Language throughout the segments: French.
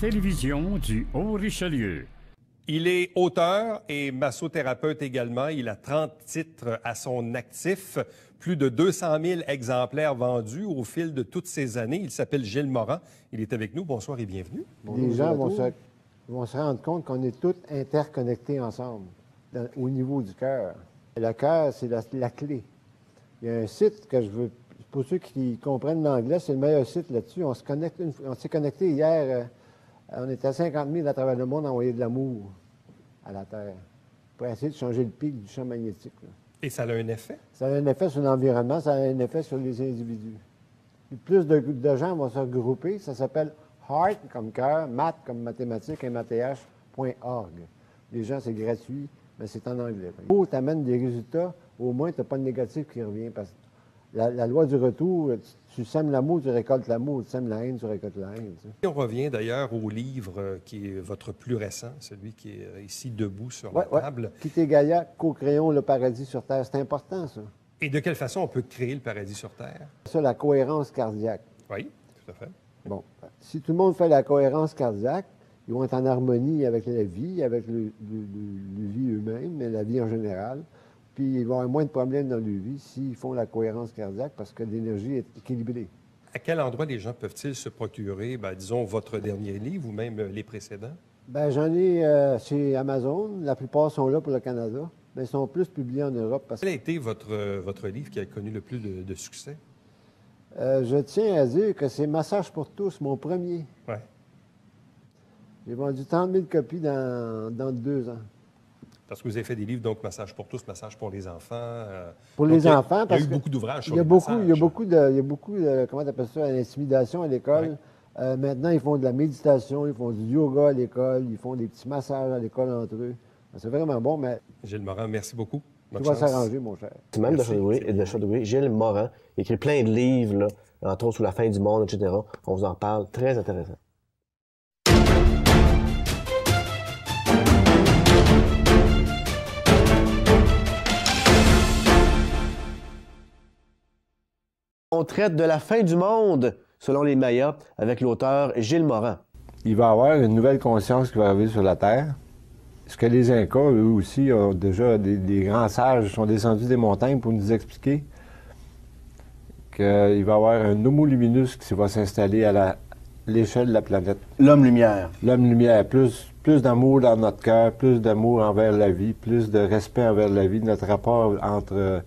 Télévision du Haut-Richelieu. Il est auteur et massothérapeute également. Il a 30 titres à son actif, plus de 200 000 exemplaires vendus au fil de toutes ces années. Il s'appelle Gilles Morin. Il est avec nous. Bonsoir et bienvenue. Les gens vont se, vont se rendre compte qu'on est tous interconnectés ensemble dans- au niveau du cœur. Le cœur, c'est la, la clé. Il y a un site que je veux, pour ceux qui comprennent l'anglais, c'est le meilleur site là-dessus. On se connecte, une fois- on s'est connecté hier, euh, on était à 50 000 à travers le monde à envoyer de l'amour à la Terre pour essayer de changer le pic du champ magnétique. là. Et ça a un effet? Ça a un effet sur l'environnement, ça a un effet sur les individus. Plus de, de gens vont se regrouper, ça s'appelle Heart comme cœur, math comme mathématiques, math.org. Les gens, c'est gratuit, mais c'est en anglais. Pour t'amènes des résultats, au moins, tu n'as pas de négatif qui revient. Parce que la, la loi du retour, tu, tu sèmes l'amour, tu récoltes l'amour, tu sèmes la haine, tu récoltes la haine. tu sais. Et on revient d'ailleurs au livre euh, qui est votre plus récent, celui qui est euh, ici debout sur Ouais, la ouais. table. Quitter Gaïa, co-créons le paradis sur Terre. C'est important, ça. Et de quelle façon on peut créer le paradis sur Terre? Ça, la cohérence cardiaque. Oui, tout à fait. Bon, si tout le monde fait la cohérence cardiaque, ils vont être en harmonie avec la vie, avec le, le- le- le vie eux-mêmes, mais la vie en général. Puis ils vont avoir moins de problèmes dans leur vie s'ils font la cohérence cardiaque parce que l'énergie est équilibrée. À quel endroit les gens peuvent-ils se procurer, ben, disons, votre dernier livre ou même euh, les précédents? Ben, j'en ai euh, chez Amazon. La plupart sont là pour le Canada, mais ils sont plus publiés en Europe parce que Quel a été votre, euh, votre livre qui a connu le plus de, de succès? Euh, je tiens à dire que c'est Massage pour tous, mon premier. Oui. J'ai vendu 30 000 copies dans, dans deux ans. Parce que vous avez fait des livres, donc Massage pour tous, Massage pour les enfants. euh, Pour les enfants, Il y a parce eu beaucoup d'ouvrages sur Il y a beaucoup, il y a beaucoup de, il y a beaucoup de, comment tu appelles ça, d'intimidation à l'école. Ouais. Euh, maintenant, ils font de la méditation, ils font du yoga à l'école, ils font des petits massages à l'école entre eux. C'est vraiment bon, mais Gilles Morin, merci beaucoup. Bonne tout va chance. s'arranger, mon cher. C'est même de Merci. De Chaudelouis, Gilles Morin, il écrit plein de livres, là, entre autres sous la fin du monde, etc. On vous en parle, très intéressant. On traite de la fin du monde, selon les Mayas, avec l'auteur Gilles Morin. Il va y avoir une nouvelle conscience qui va arriver sur la Terre. Ce que les Incas, eux aussi, ont déjà des, des grands sages sont descendus des montagnes pour nous expliquer qu'il va y avoir un homo luminus qui va s'installer à l'échelle de la planète. L'homme-lumière. L'homme-lumière, plus, plus d'amour dans notre cœur, plus d'amour envers la vie, plus de respect envers la vie, notre rapport entre euh,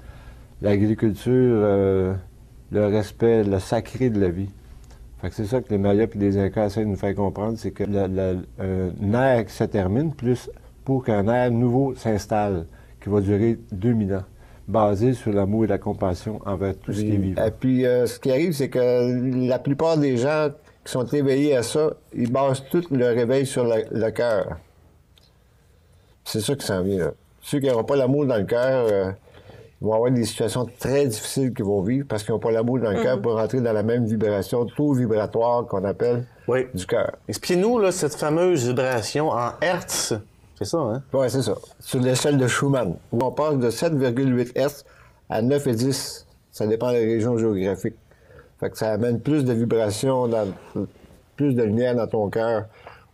l'agriculture, euh, le respect, le sacré de la vie. Fait que c'est ça que les Mayas et les Incas essaient de nous faire comprendre, c'est que le- le- un ère qui se termine, plus pour qu'un ère nouveau s'installe, qui va durer 2000 ans, basé sur l'amour et la compassion envers tout ce qui est vivant. Et puis, euh, ce qui arrive, c'est que la plupart des gens qui sont éveillés à ça, ils basent tout leur réveil sur le, le cœur. C'est ça qui s'en vient, là. Ceux qui n'auront pas l'amour dans le cœur, euh, ils vont avoir des situations très difficiles qu'ils vont vivre parce qu'ils n'ont pas l'amour dans le cœur pour rentrer dans la même vibration, taux vibratoire qu'on appelle Oui. du cœur. Expliquez-nous là, cette fameuse vibration en Hertz. C'est ça, hein? Oui, c'est ça. Sur l'échelle de Schumann, où on passe de 7,8 Hz à 9 et 10. Ça dépend des régions géographiques. Fait que ça amène plus de vibrations, dans- plus de lumière dans ton cœur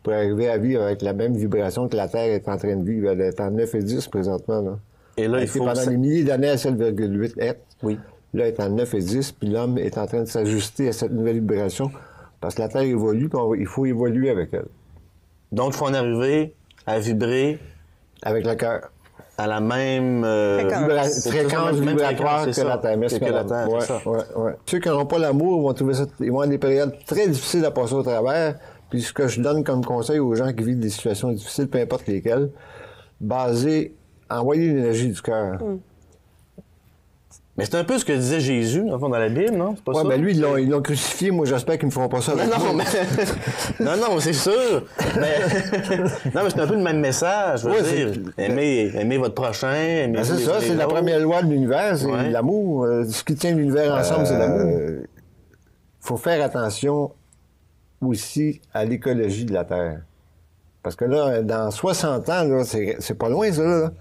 pour arriver à vivre avec la même vibration que la Terre est en train de vivre. Elle est en 9 et 10 présentement. Là. Et là, il faut... pendant des milliers d'années à 7,8 Hz. Oui. Là, elle est en 9 et 10, puis l'homme est en train de s'ajuster à cette nouvelle vibration parce que la Terre évolue, puis il faut évoluer avec elle, Donc, il faut en arriver à vibrer avec le cœur. à la même... euh, Fréquence. Vibratoire que la. Terre. Merci, Que la. Terre, Ouais, c'est ça. ouais, ouais. Ceux qui n'auront pas l'amour vont trouver ça, ils vont avoir des périodes très difficiles à passer au travers. Puis ce que je donne comme conseil aux gens qui vivent des situations difficiles, peu importe lesquelles, basé, envoyer l'énergie du cœur. Mais c'est un peu ce que disait Jésus, dans fond, dans la Bible, non? C'est pas Ouais, ça? ben lui, ils l'ont, ils l'ont crucifié. Moi, j'espère qu'ils ne me feront pas ça. Non, avec non, moi. mais... non, non, c'est sûr. Mais... non, mais c'est un peu le même message, je veux Ouais, dire. c'est- Aimez, aimez votre prochain, Ben, c'est ça, c'est la première loi de l'univers, c'est Ouais. l'amour. Euh, ce qui tient l'univers ensemble, c'est Euh, l'amour. Il faut faire attention aussi à l'écologie de la Terre. Parce que là, dans 60 ans, là, c'est c'est pas loin, ça, là.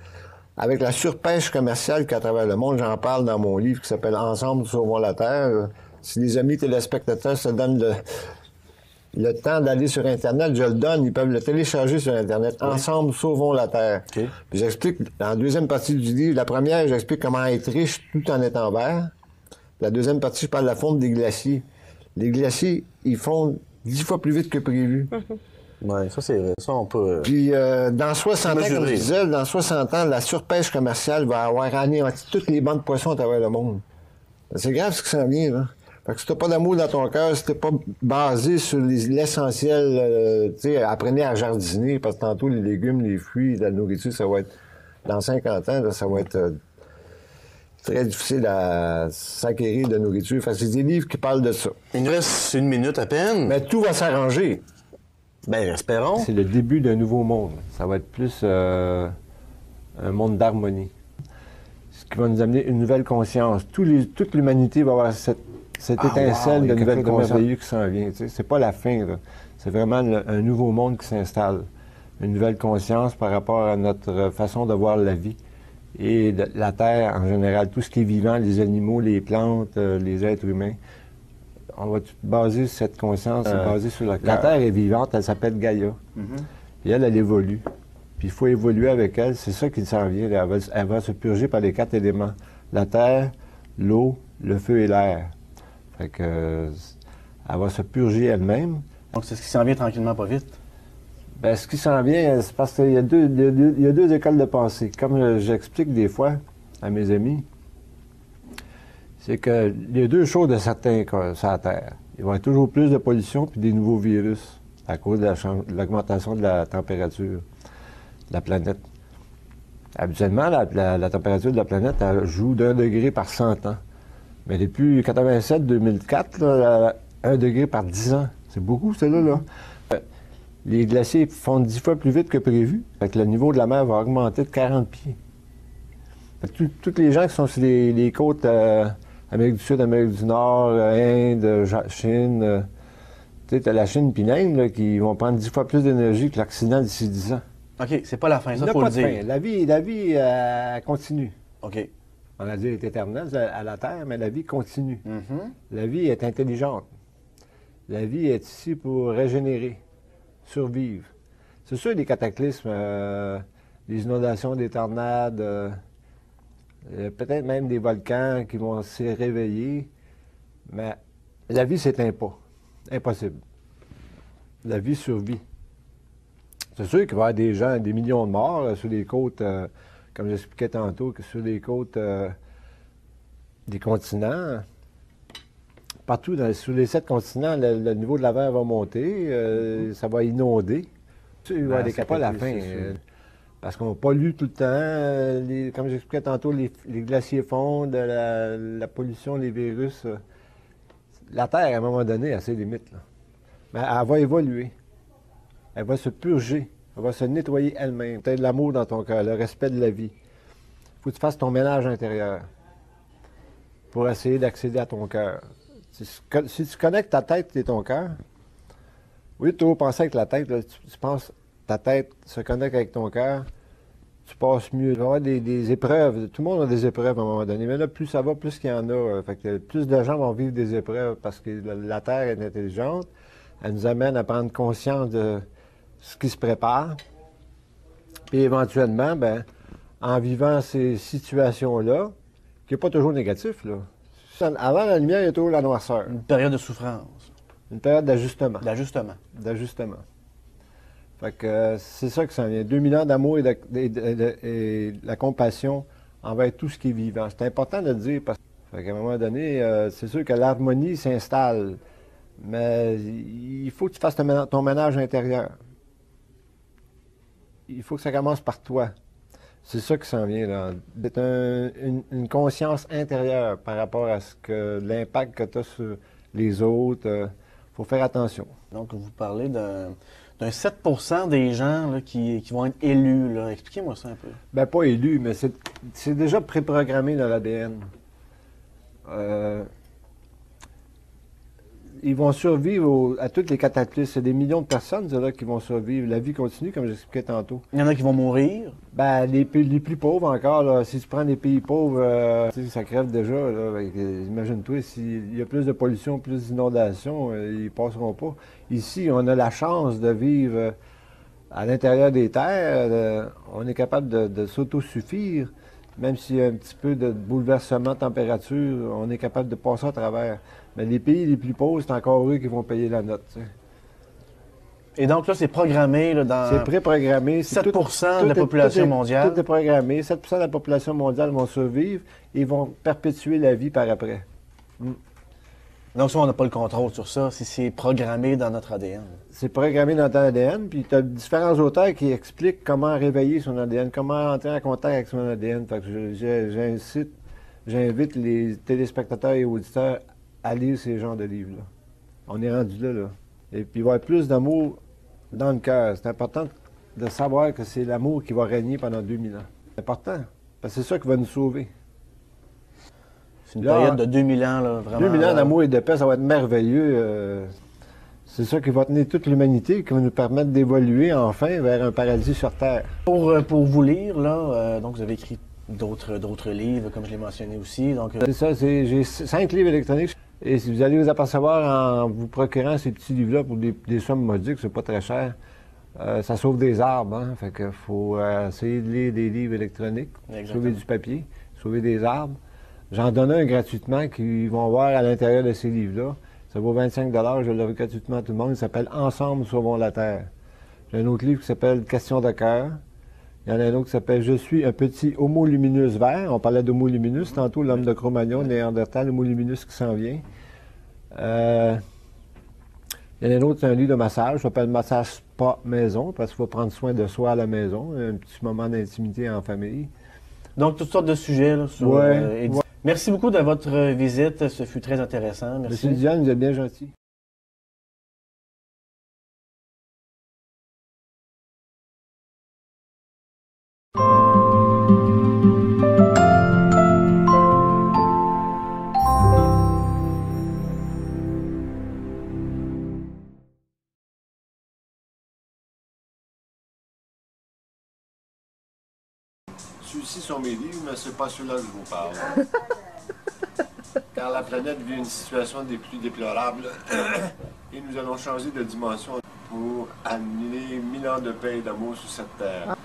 Avec la surpêche commerciale qu'à travers le monde, j'en parle dans mon livre qui s'appelle Ensemble, sauvons la Terre. Si les amis téléspectateurs se donnent le, le temps d'aller sur Internet, je le donne, ils peuvent le télécharger sur Internet. Ensemble, sauvons la Terre. OK. Puis j'explique, dans la deuxième partie du livre, la première, j'explique comment être riche tout en étant vert. La deuxième partie, je parle de la fonte des glaciers. Les glaciers, ils fondent dix fois plus vite que prévu. Ça, c'est vrai. Ça, on peut. euh, Puis euh, dans 60 ans, comme Mesuré. je disais, dans 60 ans, la surpêche commerciale va avoir anéanti toutes les bandes de poissons à travers le monde. C'est grave ce qui s'en vient, là. Fait que si t'as pas d'amour dans ton cœur, si t'es pas basé sur les- l'essentiel, euh, tu sais, apprenez à jardiner, parce que tantôt, les légumes, les fruits, la nourriture, ça va être, dans 50 ans, là, ça va être euh, très difficile à s'acquérir de nourriture. Fait c'est des livres qui parlent de ça. Il nous reste une minute à peine. Mais tout va s'arranger. Ben, espérons. C'est le début d'un nouveau monde. Ça va être plus euh, un monde d'harmonie. Ce qui va nous amener une nouvelle conscience. Les- toute l'humanité va avoir cette, cette Ah, étincelle wow, de nouvelle merveilleux qui s'en vient. tu sais. C'est pas la fin. C'est vraiment le- un nouveau monde qui s'installe. Une nouvelle conscience par rapport à notre façon de voir la vie et de- la Terre en général. Tout ce qui est vivant, les animaux, les plantes, euh, les êtres humains. On va baser cette conscience, Euh, basée sur la- La Terre est vivante, elle s'appelle Gaïa. Puis elle, elle évolue. Puis il faut évoluer avec elle. C'est ça qui s'en vient. Elle va, elle va se purger par les quatre éléments. La terre, l'eau, le feu et l'air. Fait que euh, elle va se purger elle-même. Donc, c'est ce qui s'en vient tranquillement, pas vite. Ben, ce qui s'en vient, c'est parce qu'il y, y a deux écoles de pensée. Comme euh, j'explique des fois à mes amis, c'est que a deux choses de certains cas sur la Terre. Il va y avoir toujours plus de pollution puis des nouveaux virus à cause de l'augmentation de la température de la planète. Habituellement, la, température de la planète elle joue d'un degré par 100 ans. Mais depuis 87-2004, là, elle- un degré par 10 ans. C'est beaucoup, celle-là. Là. Euh, Les glaciers fondent 10 fois plus vite que prévu. Fait que le niveau de la mer va augmenter de 40 pieds. Fait que tout- tous les gens qui sont sur les, les côtes euh, Amérique du Sud, Amérique du Nord, euh, Inde, Chine, euh, tu sais, t'as la Chine puis l'Inde qui vont prendre 10 fois plus d'énergie que l'Occident d'ici 10 ans. OK, c'est pas la fin, ça, n'y a faut pas le de dire. fin. La vie, la vie euh, elle continue. OK. On a dit elle est éternelle à, la Terre, mais la vie continue. Mhm. La vie est intelligente. La vie est ici pour régénérer, survivre. C'est sûr, les cataclysmes, euh, les inondations, des tornades, euh, peut-être même des volcans qui vont se réveiller, mais la vie pas. Impossible. La vie survit. C'est sûr qu'il va y avoir des gens, des millions de morts euh, sur les côtes, euh, comme j'expliquais tantôt, que sur les côtes euh, des continents. Partout dans- sur les sept continents, le, le niveau de la mer va monter, euh, ça va inonder. Il va y avoir Ah, des ça capables à la fin. Parce qu'on pollue tout le temps. euh, comme j'expliquais tantôt, les, glaciers fondent, la, pollution, les virus. euh, la Terre, à un moment donné, a ses limites. là. Mais elle va évoluer. Elle va se purger. Elle va se nettoyer elle-même. Tu as de l'amour dans ton cœur, le respect de la vie. Il faut que tu fasses ton ménage intérieur pour essayer d'accéder à ton cœur. Si, tu connectes ta tête et ton cœur, de toujours penser avec la tête, tu, tu penses ta tête se connecte avec ton cœur, tu passes mieux. Il va y avoir des, des épreuves. Tout le monde a des épreuves à un moment donné. Mais là, plus ça va, plus qu'il y en a. Fait que plus de gens vont vivre des épreuves parce que la, la Terre est intelligente. Elle nous amène à prendre conscience de ce qui se prépare. Puis éventuellement, ben, en vivant ces situations-là, qui n'est pas toujours négatif, là. Avant la lumière, il y a toujours la noirceur. Une période de souffrance, Une période d'ajustement. d'ajustement. D'ajustement. Fait que euh, c'est ça que ça vient. 2000 ans d'amour et de, la compassion envers tout ce qui est vivant. C'est important de le dire parce qu'à un moment donné, euh, c'est sûr que l'harmonie s'installe. Mais il faut que tu fasses ton ménage, intérieur. Il faut que ça commence par toi. C'est ça qui s'en vient, là. D'être un- une, conscience intérieure par rapport à ce que l'impact que tu as sur les autres. Il faut faire attention. Donc, vous parlez d'un d'un 7% des gens qui, vont être élus. Expliquez-moi ça un peu. Ben, pas élu, mais c'est c'est déjà préprogrammé dans l'ADN. Euh, ils vont survivre au- à toutes les cataclysmes. C'est des millions de personnes, là, qui vont survivre. La vie continue, comme j'expliquais tantôt. Il y en a qui vont mourir. Ben, les, les plus pauvres encore, là, si tu prends les pays pauvres, euh, ça crève déjà. Euh, Imagine-toi, s'il y a plus de pollution, plus d'inondations, euh, ils passeront pas. Ici, on a la chance de vivre euh, à l'intérieur des terres. euh, on est capable de, de s'autosuffire. Même s'il y a un petit peu de bouleversement de température, on est capable de passer à travers. Mais les pays les plus pauvres, c'est encore eux qui vont payer la note. Et donc là, c'est programmé là, dans. C'est préprogrammé. c'est 7 tout- de la population tout est- mondiale. Tout est programmé. 7% de la population mondiale vont survivre et vont perpétuer la vie par après. Donc ça, on n'a pas le contrôle sur ça. C'est programmé dans notre ADN. C'est programmé dans ton ADN, puis tu as différents auteurs qui expliquent comment réveiller son ADN, comment entrer en contact avec son ADN. J'incite, j'invite les téléspectateurs et auditeurs à lire ces genres de livres-là. On est rendu là, là. Et puis il va y avoir plus d'amour dans le cœur. C'est important de savoir que c'est l'amour qui va régner pendant 2000 ans. C'est important, parce que c'est ça qui va nous sauver. Une Là, période de 2000 ans, là, vraiment. 2000 ans d'amour et de paix, ça va être merveilleux. euh, c'est ça qui va tenir toute l'humanité, qui va nous permettre d'évoluer enfin vers un paradis sur Terre. Pour, euh, pour vous lire, là, euh, donc vous avez écrit d'autres d'autres livres, comme je l'ai mentionné aussi. Donc, euh, C'est ça, c'est- j'ai cinq livres électroniques. Et si vous allez vous apercevoir en vous procurant ces petits livres-là pour des, des sommes modiques, c'est pas très cher, euh, ça sauve des arbres. Hein? Fait que faut essayer de lire des livres électroniques, Exactement. sauver du papier, sauver des arbres. J'en donne un gratuitement qu'ils vont voir à l'intérieur de ces livres-là. Ça vaut 25 je l'offre gratuitement à tout le monde. Il s'appelle Ensemble sauvons la Terre. J'ai un autre livre qui s'appelle Question de cœur. Il y en a un autre qui s'appelle Je suis un petit homo luminus vert. On parlait d'homo luminus tantôt, l'homme de Cro-Magnon, Néandertal, homo luminus qui s'en vient. Euh, il y en a un autre, c'est un livre de massage, ça s'appelle Massage Spa Maison, parce qu'il faut prendre soin de soi à la maison, un petit moment d'intimité en famille. donc toutes sortes de sujets. Là, sur, Ouais, euh, Merci beaucoup de votre visite. Ce fut très intéressant. Merci. Diane, vous bien gentil. Mes livres, mais c'est pas ceux-là que je vous parle. Car la planète vit une situation des plus déplorables et nous allons changer de dimension pour amener mille ans de paix et d'amour sur cette terre.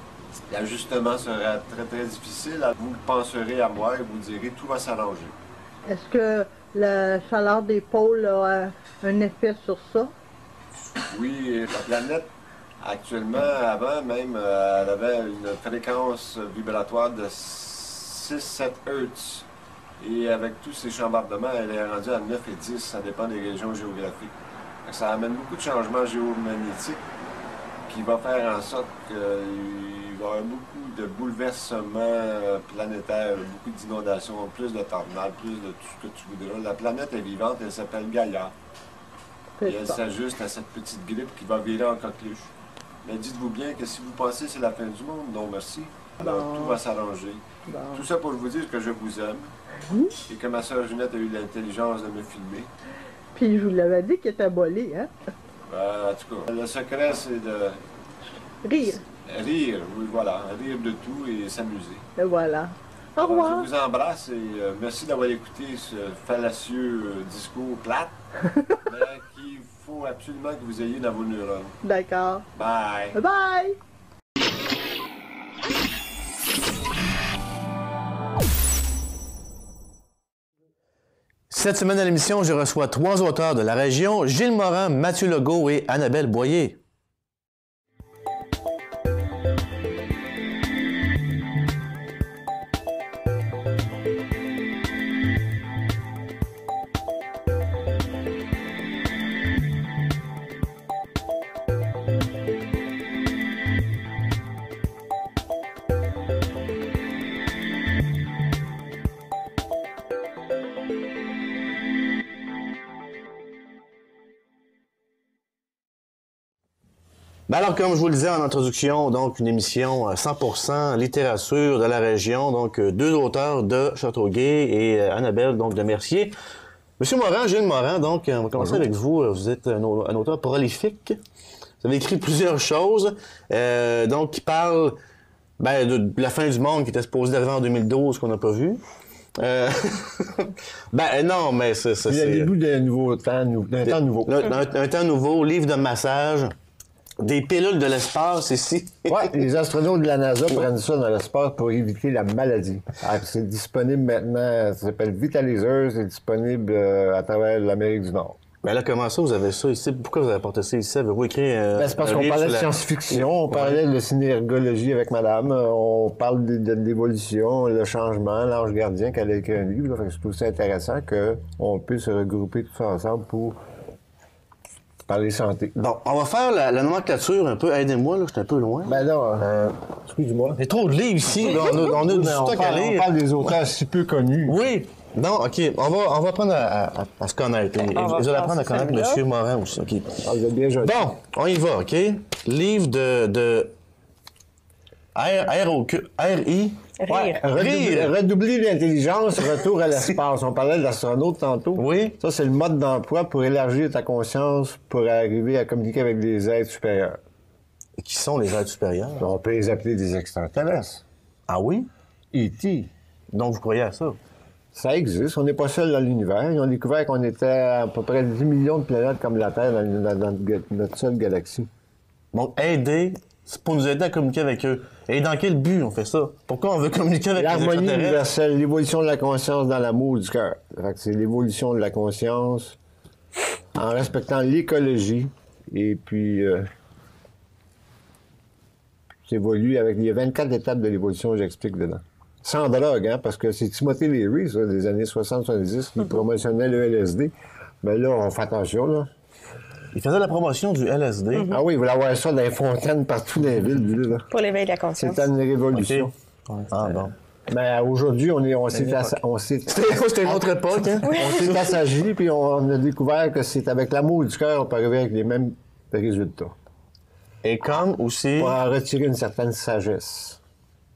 L'ajustement sera très très difficile. Vous penserez à moi et vous direz tout va s'arranger. Est-ce que la chaleur des pôles a un effet sur ça? Oui, la planète, actuellement, avant même, euh, elle avait une fréquence vibratoire de 6-7 Hz. Et avec tous ces chambardements, elle est rendue à 9 et 10, ça dépend des régions géographiques. Ça amène beaucoup de changements géomagnétiques qui va faire en sorte qu'il va y avoir beaucoup de bouleversements euh, planétaires, beaucoup d'inondations, plus de tornades, plus de tout ce que tu voudras. La planète est vivante, elle s'appelle Gaïa. Et elle s'ajuste à cette petite grippe qui va virer en coqueluche. Mais dites-vous bien que si vous pensez que c'est la fin du monde, non merci. Alors Bon. tout va s'arranger. Bon. Tout ça pour vous dire que je vous aime et que ma soeur Junette a eu l'intelligence de me filmer. Puis je vous l'avais dit qu'il était bolé, hein? Euh, en tout cas, le secret c'est de Rire. rire, oui voilà, rire de tout et s'amuser. Et voilà. Au Alors, revoir. je vous embrasse et euh, merci d'avoir écouté ce fallacieux euh, discours plate, mais qu'il faut absolument que vous ayez dans vos neurones. D'accord. Bye! Bye bye! Cette semaine à l'émission, je reçois trois auteurs de la région, Gilles Morin, Mathieu Legault et Annabelle Boyer. Ben alors, comme je vous le disais en introduction, donc une émission euh, 100% littérature de la région, donc euh, deux auteurs de Châteauguay et euh, Annabelle donc de Mercier. Monsieur Morin, Gilles Morin, donc, on va commencer avec vous. Vous êtes un, au- un auteur prolifique. Vous avez écrit plusieurs choses, euh, donc, qui parlent ben, de, de la fin du monde qui était supposée d'arriver en 2012, qu'on n'a pas vu. Euh, ben non, mais c'est... le début d'un nouveau temps, nou- d'un temps nouveau. Un, un- un temps nouveau, livre de massage, des pilules de l'espace ici. Ouais, les astronautes de la NASA prennent ça dans l'espace pour éviter la maladie. Ah, c'est disponible maintenant, ça s'appelle Vitalizer, c'est disponible euh, à travers l'Amérique du Nord. Mais là, comment ça, vous avez ça ici? Pourquoi vous avez apporté ça ici? Avez-vous écrit euh, Ben, c'est parce qu'on parlait de la- science-fiction, on parlait de synergologie avec madame, euh, on parle de, de l'évolution, le changement, l'ange gardien qu'elle a écrit un livre, là, fait que c'est aussi intéressant qu'on puisse se regrouper tous ensemble pour parler santé. Bon, on va faire la, la nomenclature un peu. Aidez-moi, là, je suis un peu loin. Ben là, euh, excuse-moi. Il y a trop de livres ici. Là, on a, on a du stock à parle, on lire. parle des auteurs si peu connus. Oui. Non, OK. On va, on va apprendre à, à- à se connaître. Et, va vous allez apprendre à connaître. M. Morin aussi. OK. Ah, vous êtes bien joli. Bon, on y va, OK? Livre de... de... R, Rire. Redoubler, Rire. redoubler l'intelligence, retour à l'espace. On parlait de l'astronaute tantôt. Oui. Ça, c'est le mode d'emploi pour élargir ta conscience, pour arriver à communiquer avec des êtres supérieurs. Qui sont les êtres supérieurs? On peut les appeler des extraterrestres. Ah oui? E.T. Donc, vous croyez à ça? Ça existe. On n'est pas seul dans l'univers. Ils ont découvert qu'on était à peu près 10 millions de planètes comme la Terre dans, dans- notre seule galaxie. Donc, aider, c'est pour nous aider à communiquer avec eux. Et dans quel but on fait ça? Pourquoi on veut communiquer avec les L'harmonie universelle, l'évolution de la conscience dans l'amour du cœur. C'est l'évolution de la conscience en respectant l'écologie et puis euh, s'évolue avec les 24 étapes de l'évolution, j'explique dedans. Sans drogue, hein, parce que c'est Timothy Leary, ça, des années 60-70, qui promotionnait le LSD. Mais là, on fait attention, là. Il faisait la promotion du LSD. Ah oui, il voulait avoir ça dans les fontaines partout dans les villes, lui, là. Pour l'éveil de la conscience. C'était une révolution. Ah, bon. Mais aujourd'hui, on est, on s'est, on s'est, C'était une autre époque, hein? on s'est assagi, puis on a découvert que c'est avec l'amour du cœur qu'on peut arriver avec les mêmes résultats. Et comme aussi, Pour en retirer une certaine sagesse.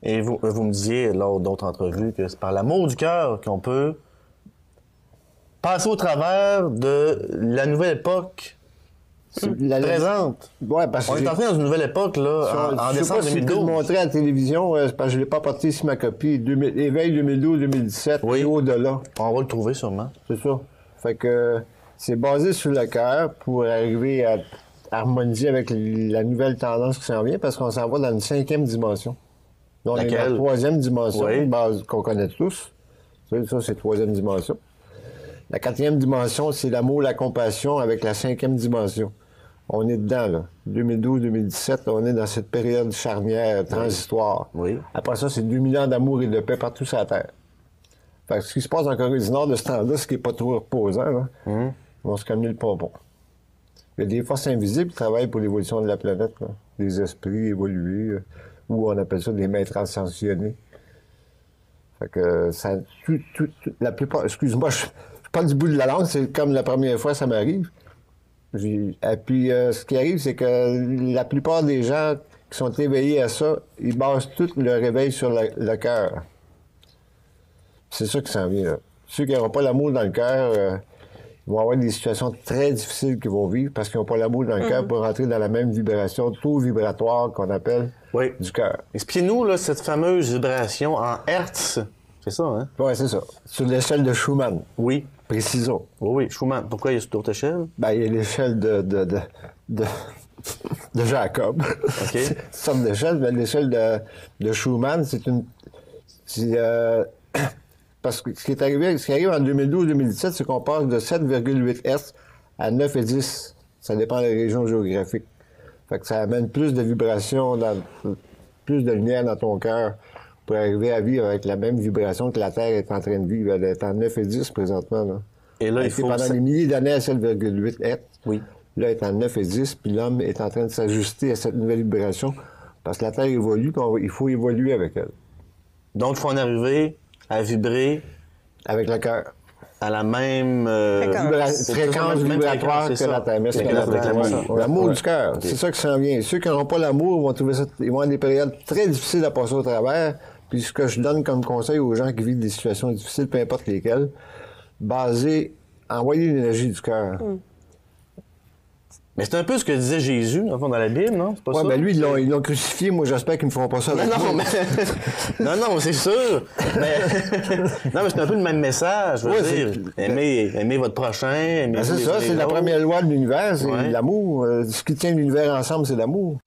et vous, vous me disiez lors d'autres entrevues que c'est par l'amour du cœur qu'on peut passer au travers de la nouvelle époque La- la- présente. Ouais, parce que On est entré dans une nouvelle époque, là, en, en je sais décembre pas si je peux le 2012. montrer à la télévision, euh, parce que je l'ai pas porté ici ma copie. 2000 éveil 2012-2017 Oui. et au-delà. On va le trouver sûrement. C'est ça. Fait que c'est basé sur le cœur pour arriver à harmoniser avec la nouvelle tendance qui s'en vient parce qu'on s'en va dans une cinquième dimension. On est dans la troisième dimension, Oui. base qu'on connaît tous. Ça, ça, c'est la troisième dimension. La quatrième dimension, c'est l'amour, la compassion avec la cinquième dimension. On est dedans, là. 2012-2017, on est dans cette période charnière, transitoire. Oui. Après ça, c'est 2000 ans d'amour et de paix partout sur la Terre. Fait que ce qui se passe en Corée du Nord de ce temps-là, ce qui n'est pas trop reposant, là, Hum. ils vont se calmer le pompon. Il y a des forces invisibles qui travaillent pour l'évolution de la planète, là. des esprits évolués, euh, ou on appelle ça des maîtres ascensionnés. Fait que euh, ça, tout- tout- tout- la plupart, excuse-moi, je, je parle du bout de la langue, c'est comme la première fois ça m'arrive. Et puis, euh, ce qui arrive, c'est que la plupart des gens qui sont éveillés à ça, ils basent tout leur réveil sur le, le cœur. C'est ça qui s'en vient, là. Ceux qui n'auront pas l'amour dans le cœur, euh, ils vont avoir des situations très difficiles qu'ils vont vivre parce qu'ils n'ont pas l'amour dans le cœur pour rentrer dans la même vibration, taux vibratoire qu'on appelle Oui. du cœur. Expliquez-nous, cette fameuse vibration en Hertz. C'est ça, hein? Oui, c'est ça. Sur l'échelle de Schumann, Oui. Précisons. Oui, oui. Schumann. Pourquoi il y a cette autre échelle? Ben, il y a l'échelle de, de, de, de, de Jacob. OK. C'est une sorte d'échelle, mais l'échelle de, de Schumann, c'est une. euh, parce que ce qui est arrivé, ce qui arrive en 2012-2017, c'est qu'on passe de 7,8 Hz à 9 et 10. Ça dépend des régions géographiques. Fait que ça amène plus de vibrations, dans- plus de lumière dans ton cœur pour arriver à vivre avec la même vibration que la Terre est en train de vivre. Elle est en 9 et 10 présentement. Là. Et là, Elle il faut... pendant des milliers d'années à 7,8 Hz. Oui. Là, elle est en 9 et 10, puis l'homme est en train de s'ajuster à cette nouvelle vibration parce que la Terre évolue, puis on il faut évoluer avec elle, Donc, il faut en arriver à vibrer avec le cœur. à la même... euh, Fréquence. Vibratoire que la ça. Terre. Merci, l'amour. ouais. Du cœur, c'est ça qui s'en vient. Ceux qui n'auront pas l'amour vont trouver ça, ils vont avoir des périodes très difficiles à passer au travers. Puis ce que je donne comme conseil aux gens qui vivent des situations difficiles, peu importe lesquelles, basé envoyer l'énergie du cœur. Mais c'est un peu ce que disait Jésus, dans le fond, dans la Bible, non? C'est pas Ouais, ça? ben lui, ils l'ont, ils l'ont crucifié. Moi, j'espère qu'ils ne me feront pas ça. Non, avec non, mais... non, non, c'est sûr. Mais... non, mais c'est un peu le même message, je veux Ouais, dire. c'est- Aimez, aimez votre prochain, aimez Ben, c'est ça, c'est la première loi de l'univers, c'est Ouais. l'amour. Euh, ce qui tient l'univers ensemble, c'est l'amour.